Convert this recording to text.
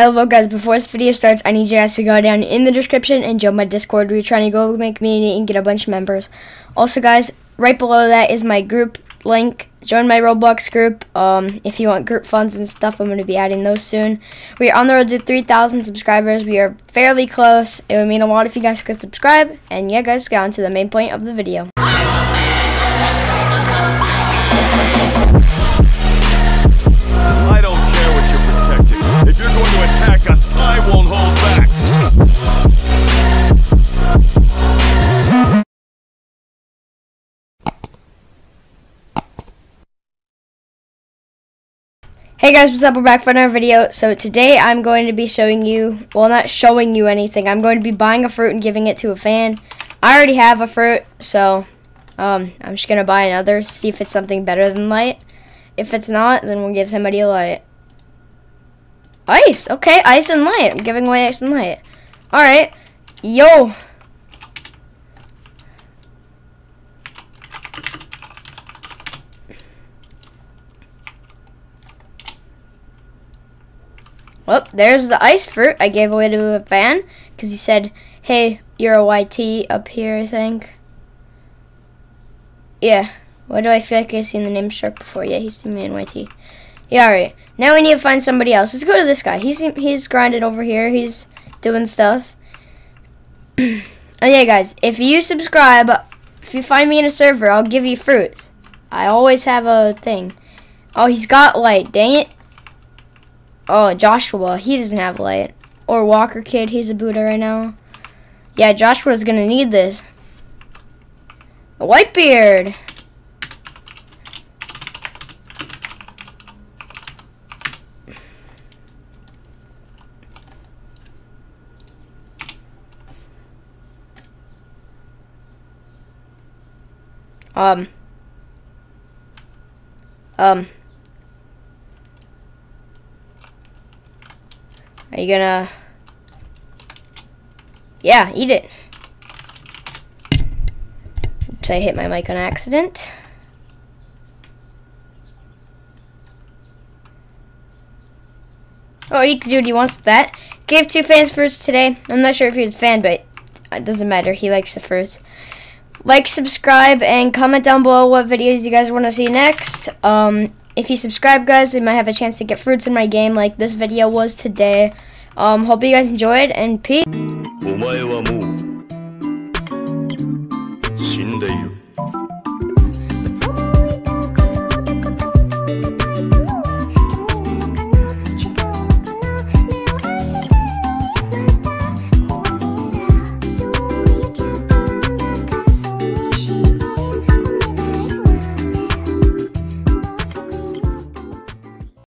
Hello guys, before this video starts, I need you guys to go down in the description and join my Discord. We're trying to go make community and get a bunch of members. Also guys, right below that is my group link. Join my Roblox group. Um, if you want group funds and stuff, I'm going to be adding those soon. We are on the road to 3,000 subscribers. We are fairly close. It would mean a lot if you guys could subscribe. And yeah guys, get on to the main point of the video. Hey guys, what's up? We're back for another video. So today I'm going to be showing you, well not showing you anything, I'm going to be buying a fruit and giving it to a fan. I already have a fruit, so um, I'm just going to buy another, see if it's something better than light. If it's not, then we'll give somebody a light. Ice! Okay, ice and light. I'm giving away ice and light. Alright. Yo! Well, there's the ice fruit I gave away to a fan because he said, "Hey, you're a YT up here, I think." Yeah. Why do I feel like I've seen the name Shark before? Yeah, he's seen me in YT. Yeah, all right. Now we need to find somebody else. Let's go to this guy. He's he's grinding over here. He's doing stuff. oh yeah, guys. If you subscribe, if you find me in a server, I'll give you fruits. I always have a thing. Oh, he's got light. Dang it. Oh, Joshua, he doesn't have light. Or Walker Kid, he's a Buddha right now. Yeah, Joshua's gonna need this. A Whitebeard! Um. Um. Are you gonna... Yeah, eat it. Oops, I hit my mic on accident. Oh, you can do what he wants with that. Gave two fans fruits today. I'm not sure if he's a fan, but it doesn't matter. He likes the fruits. Like, subscribe, and comment down below what videos you guys want to see next. Um, if you subscribe, guys, you might have a chance to get fruits in my game like this video was today. Um, hope you guys enjoyed, and peace.